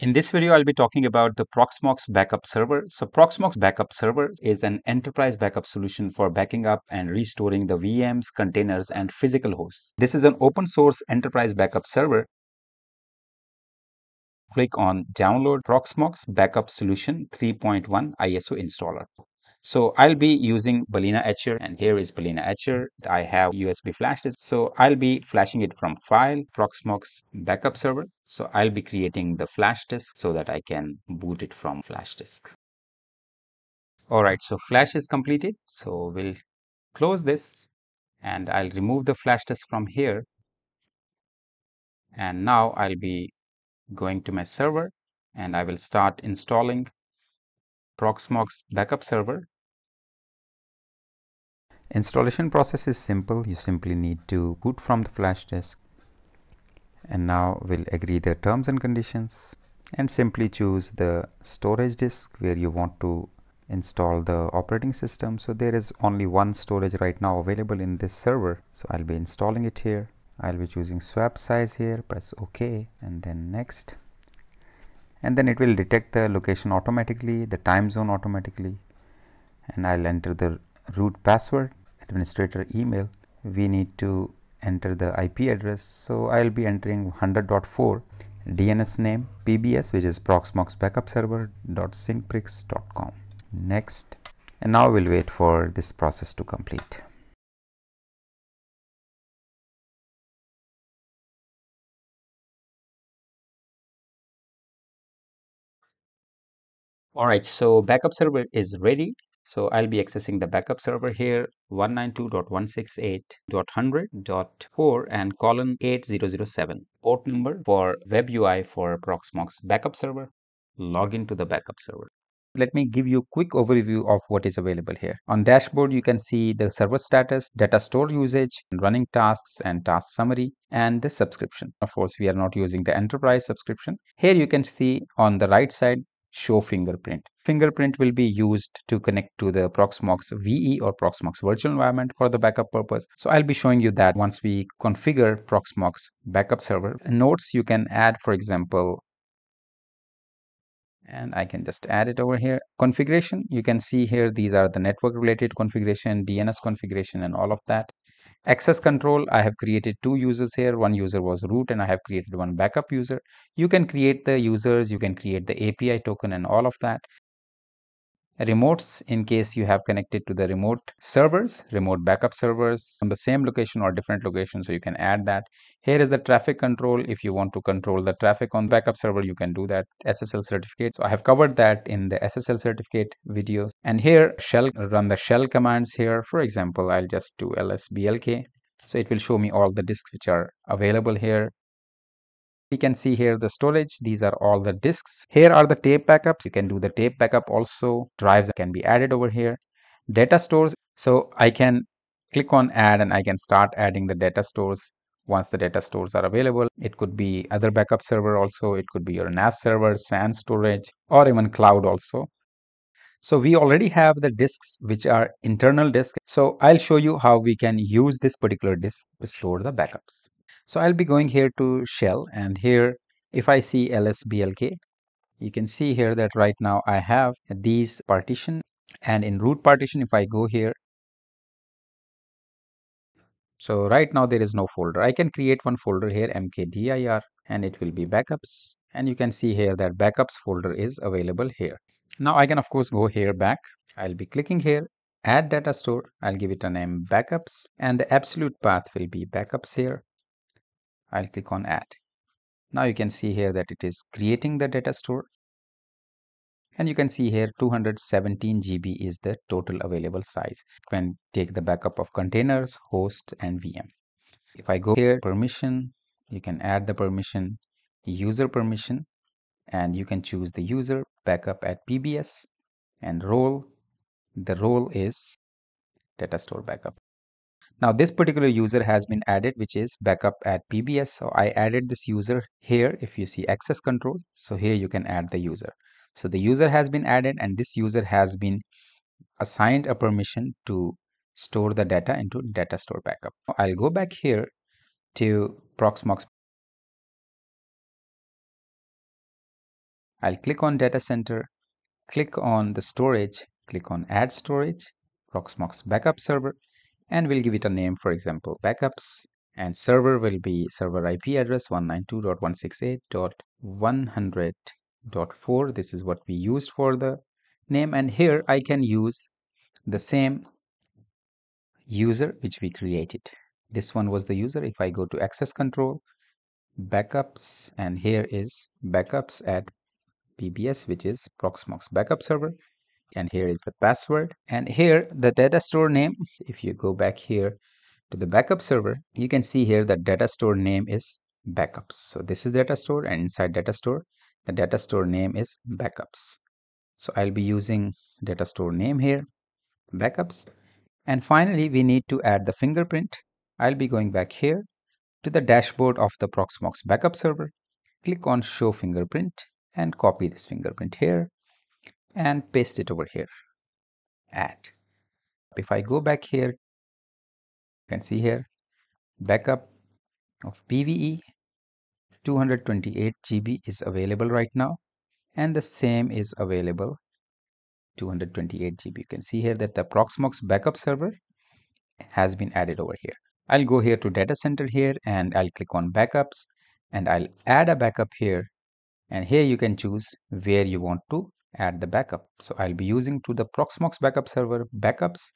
In this video, I'll be talking about the Proxmox Backup Server. So Proxmox Backup Server is an enterprise backup solution for backing up and restoring the VMs, containers, and physical hosts. This is an open source enterprise backup server. Click on Download Proxmox Backup Solution 3.1 ISO installer. So I'll be using Balena Etcher and here is Balena Etcher. I have USB flash disk. So I'll be flashing it from file Proxmox backup server. So I'll be creating the flash disk so that I can boot it from flash disk. Alright, so flash is completed. So we'll close this and I'll remove the flash disk from here. And now I'll be going to my server and I will start installing Proxmox backup server Installation process is simple. You simply need to boot from the flash disk. And now we'll agree the terms and conditions and simply choose the storage disk where you want to install the operating system. So there is only one storage right now available in this server. So I'll be installing it here. I'll be choosing swap size here, press OK and then next. And then it will detect the location automatically, the time zone automatically. And I'll enter the root password administrator email we need to enter the IP address. So, I will be entering 100.4 DNS name PBS which is proxmox backup server .syncbricks.com. Next and now we will wait for this process to complete. Alright, so backup server is ready so I'll be accessing the backup server here 192.168.100.4 and colon 8007 port number for web UI for Proxmox backup server. Log into the backup server. Let me give you a quick overview of what is available here. On dashboard, you can see the server status, data store usage, running tasks and task summary, and the subscription. Of course, we are not using the enterprise subscription. Here you can see on the right side show fingerprint. Fingerprint will be used to connect to the Proxmox VE or Proxmox virtual environment for the backup purpose. So I'll be showing you that once we configure Proxmox backup server. Notes you can add, for example, and I can just add it over here. Configuration, you can see here, these are the network related configuration, DNS configuration and all of that. Access control, I have created two users here. One user was root and I have created one backup user. You can create the users, you can create the API token and all of that remotes in case you have connected to the remote servers, remote backup servers from the same location or different location. So you can add that. Here is the traffic control. If you want to control the traffic on backup server, you can do that. SSL certificate. So I have covered that in the SSL certificate videos. And here shell run the shell commands here. For example, I'll just do lsblk. So it will show me all the disks which are available here we can see here the storage. These are all the disks. Here are the tape backups. You can do the tape backup also. Drives can be added over here. Data stores. So i can click on add and i can start adding the data stores once the data stores are available. It could be other backup server also. It could be your nas server san storage or even cloud also. So we already have the disks which are internal disks. So i'll show you how we can use this particular disk to store the backups so I'll be going here to shell and here if I see lsblk, you can see here that right now I have these partition and in root partition if I go here, so right now there is no folder. I can create one folder here mkdir and it will be backups and you can see here that backups folder is available here. Now I can of course go here back. I'll be clicking here add data store. I'll give it a name backups and the absolute path will be backups here I'll click on add. Now you can see here that it is creating the data store and you can see here 217 GB is the total available size. You can take the backup of containers, host and VM. If I go here permission, you can add the permission, user permission and you can choose the user backup at PBS and role. The role is data store backup. Now this particular user has been added which is backup at PBS. So I added this user here if you see access control. So here you can add the user. So the user has been added and this user has been assigned a permission to store the data into data store backup. I'll go back here to Proxmox I'll click on data center, click on the storage, click on add storage, Proxmox backup server, and we'll give it a name, for example, backups, and server will be server IP address 192.168.100.4. This is what we used for the name, and here I can use the same user which we created. This one was the user. If I go to access control, backups, and here is backups at PBS, which is Proxmox backup server. And here is the password. And here the data store name, if you go back here to the backup server, you can see here the data store name is backups. So this is data store and inside data store, the data store name is backups. So I'll be using data store name here, backups. And finally, we need to add the fingerprint. I'll be going back here to the dashboard of the Proxmox backup server. Click on show fingerprint and copy this fingerprint here and paste it over here. Add. If I go back here, you can see here backup of PVE 228 GB is available right now and the same is available 228 GB. You can see here that the Proxmox backup server has been added over here. I'll go here to data center here and I'll click on backups and I'll add a backup here and here you can choose where you want to add the backup. So I'll be using to the Proxmox backup server backups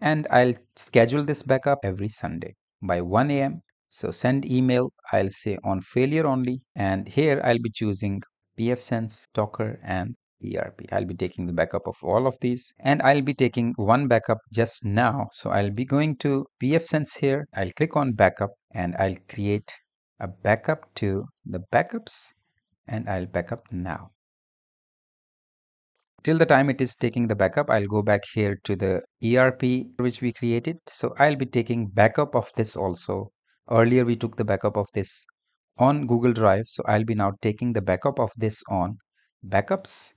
and I'll schedule this backup every Sunday by 1 a.m. So send email, I'll say on failure only and here I'll be choosing pfSense, Docker and ERP. I'll be taking the backup of all of these and I'll be taking one backup just now. So I'll be going to pfSense here. I'll click on backup and I'll create a backup to the backups and I'll backup now. Till the time it is taking the backup, I'll go back here to the ERP which we created. So I'll be taking backup of this also. Earlier we took the backup of this on Google Drive. So I'll be now taking the backup of this on backups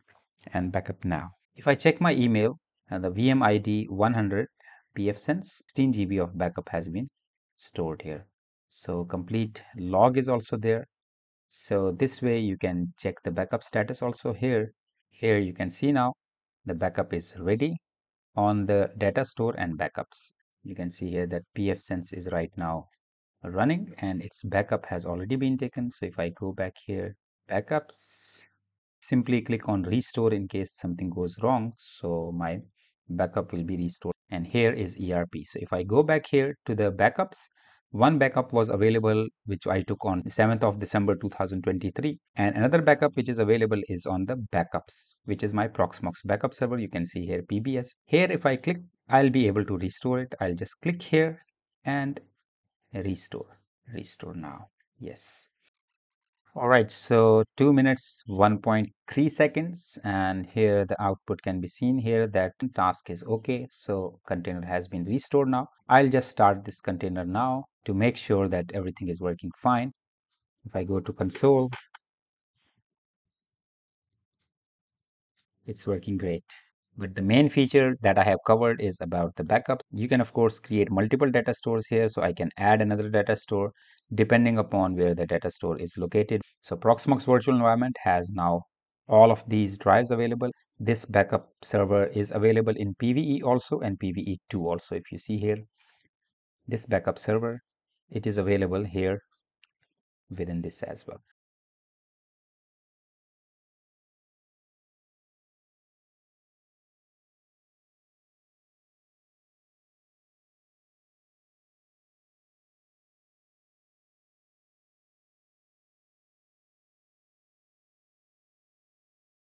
and backup now. If I check my email and the VM ID 100 pfSense 16 GB of backup has been stored here. So complete log is also there. So this way you can check the backup status also here. Here you can see now the backup is ready on the data store and backups. You can see here that pfSense is right now running and its backup has already been taken. So if I go back here, backups, simply click on restore in case something goes wrong. So my backup will be restored. And here is ERP. So if I go back here to the backups, one backup was available which I took on 7th of December 2023 and another backup which is available is on the backups which is my Proxmox backup server you can see here PBS. Here if I click I'll be able to restore it. I'll just click here and restore restore now yes all right so two minutes 1.3 seconds and here the output can be seen here that task is okay. So container has been restored now. I'll just start this container now to make sure that everything is working fine. If i go to console it's working great but the main feature that I have covered is about the backups. You can of course create multiple data stores here. So I can add another data store depending upon where the data store is located. So Proxmox virtual environment has now all of these drives available. This backup server is available in PVE also and PVE2 also. If you see here, this backup server, it is available here within this as well.